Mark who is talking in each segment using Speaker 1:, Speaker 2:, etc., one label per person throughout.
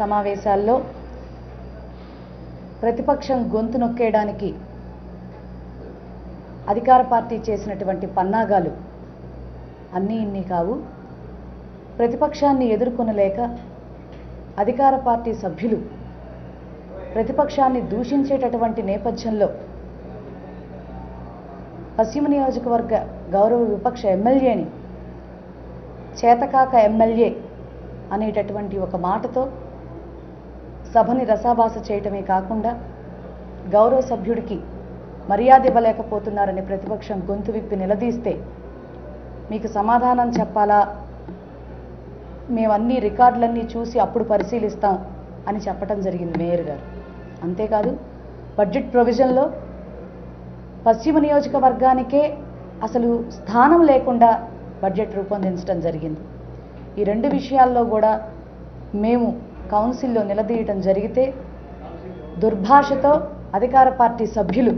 Speaker 1: సమావేశాల్లో ప్రతిపక్షం గొంతు నొక్కేయడానికి అధికార పార్టీ చేసినటువంటి పన్నాగాలు అన్నీ ఇన్ని కావు. ప్రతిపక్షాన్ని ఎదుర్కొనలేక అధికార పార్టీ సభ్యులు ప్రతిపక్షాన్ని దూషించేటటువంటి నేపథ్యంలో పశ్చిమ నియోజకవర్గ గౌరవ విపక్ష ఎమ్మెల్యేని చేతకాక ఎమ్మెల్యే అనేటటువంటి ఒక మాటతో సభని రసాభాస చేయటమే కాకుండా గౌరవ సభ్యుడికి మర్యాద ఇవ్వలేకపోతున్నారని ప్రతిపక్షం గొంతు విప్పి నిలదీస్తే మీకు సమాధానం చెప్పాలా? మేమన్నీ రికార్డులన్నీ చూసి అప్పుడు పరిశీలిస్తాం అని చెప్పడం జరిగింది మేయర్ గారు. అంతేకాదు బడ్జెట్ ప్రొవిజన్లో పశ్చిమ నియోజకవర్గానికే అసలు స్థానం లేకుండా బడ్జెట్ రూపొందించడం జరిగింది. ఈ రెండు విషయాల్లో కూడా మేము కౌన్సిల్లో నిలదీయటం జరిగితే దుర్భాషతో అధికార పార్టీ సభ్యులు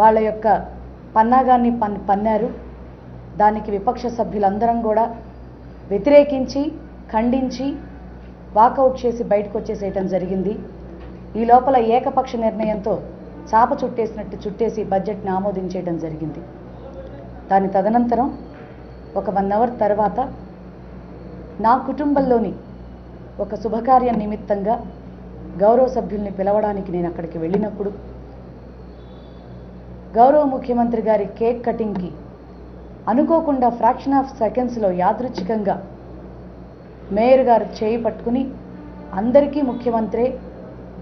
Speaker 1: వాళ్ళ యొక్క పన్నాగాన్ని పన్ పన్నారు. దానికి విపక్ష సభ్యులందరం కూడా వ్యతిరేకించి ఖండించి వాకౌట్ చేసి బయటకు వచ్చేసేయటం జరిగింది. ఈ లోపల ఏకపక్ష నిర్ణయంతో చాప చుట్టేసినట్టు చుట్టేసి బడ్జెట్ని ఆమోదించేయడం జరిగింది. దాని తదనంతరం ఒక వన్ అవర్ తర్వాత నా కుటుంబంలోని ఒక శుభకార్యం నిమిత్తంగా గౌరవ సభ్యుల్ని పిలవడానికి నేను అక్కడికి వెళ్ళినప్పుడు గౌరవ ముఖ్యమంత్రి గారి కేక్ కటింగ్కి అనుకోకుండా ఫ్రాక్షన్ ఆఫ్ సెకండ్స్లో యాదృచ్ఛికంగా మేయర్ గారు చేయి పట్టుకుని అందరికీ ముఖ్యమంత్రే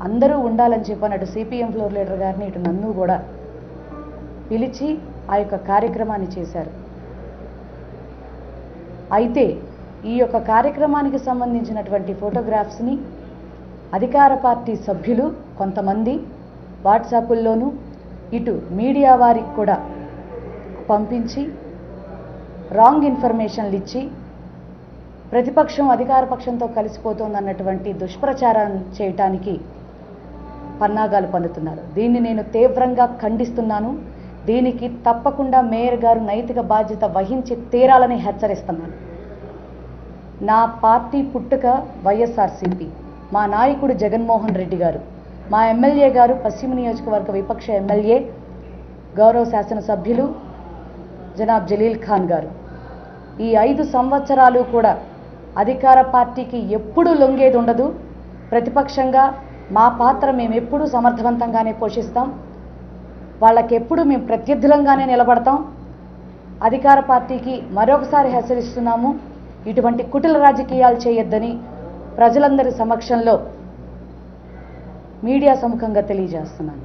Speaker 1: అందరూ ఉండాలని చెప్పని అటు సిపిఎం ఫ్లోర్ లీడర్ గారిని ఇటు నన్ను కూడా పిలిచి ఆ యొక్క కార్యక్రమాన్ని చేశారు. అయితే ఈ యొక్క కార్యక్రమానికి సంబంధించినటువంటి ఫోటోగ్రాఫ్స్ని అధికార పార్టీ సభ్యులు కొంతమంది వాట్సాపుల్లోనూ ఇటు మీడియా వారికి కూడా పంపించి రాంగ్ ఇన్ఫర్మేషన్లు ఇచ్చి ప్రతిపక్షం అధికార పక్షంతో కలిసిపోతుందన్నటువంటి దుష్ప్రచారం చేయటానికి పన్నాగాలు పన్నుతున్నారు దీన్ని నేను తీవ్రంగా ఖండిస్తున్నాను. దీనికి తప్పకుండా మేయర్ గారు నైతిక బాధ్యత వహించి తీరాలని హెచ్చరిస్తున్నాను. నా పార్టీ పుట్టుక వైఎస్ఆర్సీపీ మా నాయకుడు జగన్మోహన్ రెడ్డి గారు. మా ఎమ్మెల్యే గారు పశ్చిమ నియోజకవర్గ విపక్ష ఎమ్మెల్యే గౌరవ శాసనసభ్యులు జనాబ్ జలీల్ ఖాన్ గారు. ఈ ఐదు సంవత్సరాలు కూడా అధికార పార్టీకి ఎప్పుడూ లొంగేది ఉండదు. ప్రతిపక్షంగా మా పాత్ర మేము ఎప్పుడూ సమర్థవంతంగానే పోషిస్తాం. వాళ్ళకెప్పుడు మేము ప్రత్యర్థులంగానే నిలబడతాం. అధికార పార్టీకి మరొకసారి హెచ్చరిస్తున్నాము. ఇటువంటి కుటిల రాజకీయాలు చేయొద్దని ప్రజలందరి సమక్షంలో మీడియా సముఖంగా తెలియజేస్తున్నాను.